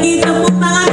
lagi tepuk tangan